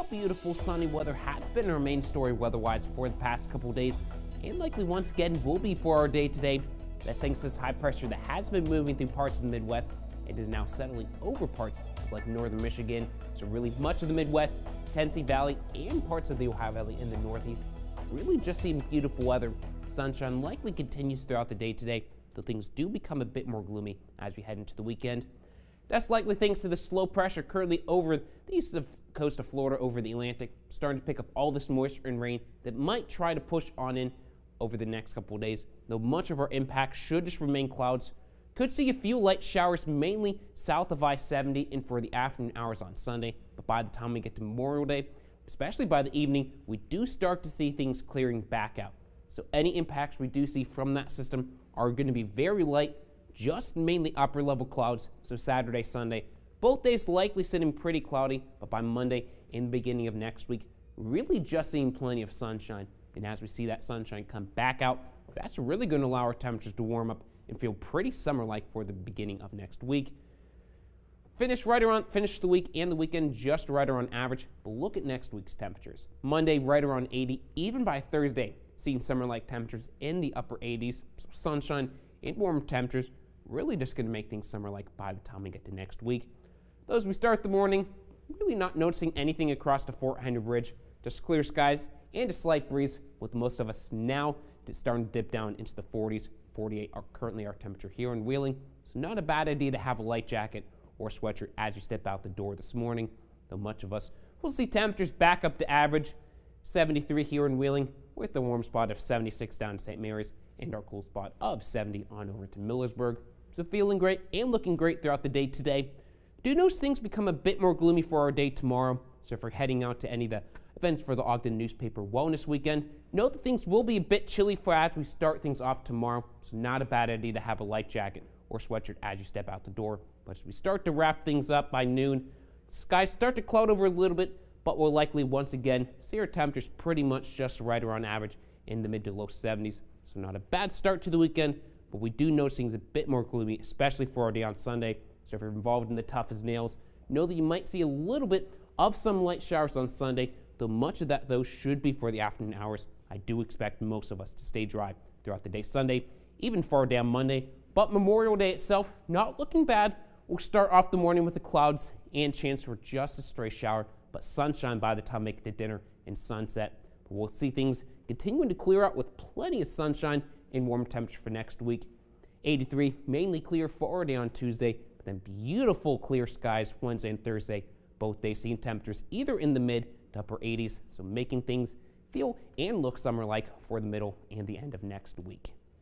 Well, beautiful sunny weather has been our main story weather-wise for the past couple days, and likely once again will be for our day today. That's thanks to this high pressure that has been moving through parts of the Midwest. and is now settling over parts like northern Michigan, so really much of the Midwest, Tennessee Valley, and parts of the Ohio Valley in the Northeast. Really just seeing beautiful weather. Sunshine likely continues throughout the day today, though things do become a bit more gloomy as we head into the weekend. That's likely thanks to the slow pressure currently over the east of coast of Florida over the Atlantic, starting to pick up all this moisture and rain that might try to push on in over the next couple of days. Though much of our impact should just remain clouds. Could see a few light showers mainly south of I-70 and for the afternoon hours on Sunday, but by the time we get to Memorial Day, especially by the evening, we do start to see things clearing back out. So any impacts we do see from that system are going to be very light just mainly upper level clouds. So Saturday, Sunday, both days likely sitting pretty cloudy, but by Monday in the beginning of next week, really just seeing plenty of sunshine. And as we see that sunshine come back out, that's really going to allow our temperatures to warm up and feel pretty summer-like for the beginning of next week. Finish right around finish the week and the weekend just right around average. But look at next week's temperatures. Monday right around 80, even by Thursday, seeing summer-like temperatures in the upper 80s, sunshine and warm temperatures really just going to make things summer like by the time we get to next week. As we start the morning, really not noticing anything across the Fort Henry Bridge, just clear skies and a slight breeze with most of us now starting to dip down into the 40s. 48 are currently our temperature here in Wheeling, so not a bad idea to have a light jacket or sweatshirt as you step out the door this morning, though much of us will see temperatures back up to average 73 here in Wheeling with the warm spot of 76 down to St. Mary's and our cool spot of 70 on over to Millersburg. So feeling great and looking great throughout the day today. Do notice things become a bit more gloomy for our day tomorrow. So if we're heading out to any of the events for the Ogden Newspaper Wellness Weekend, note that things will be a bit chilly for as we start things off tomorrow. So not a bad idea to have a light jacket or sweatshirt as you step out the door. But as we start to wrap things up by noon, skies start to cloud over a little bit, but we'll likely once again see our temperatures pretty much just right around average in the mid to low 70s. So not a bad start to the weekend, but we do notice things a bit more gloomy, especially for our day on Sunday. So if you're involved in the toughest nails, know that you might see a little bit of some light showers on Sunday, though much of that, though, should be for the afternoon hours. I do expect most of us to stay dry throughout the day Sunday, even far down Monday. But Memorial Day itself, not looking bad. We'll start off the morning with the clouds and chance for just a stray shower, but sunshine by the time we get to dinner and sunset. But we'll see things continuing to clear out with plenty of sunshine and warm temperature for next week. 83, mainly clear for day on Tuesday, then beautiful clear skies Wednesday and Thursday. Both days seeing temperatures either in the mid to upper 80s, so making things feel and look summer like for the middle and the end of next week.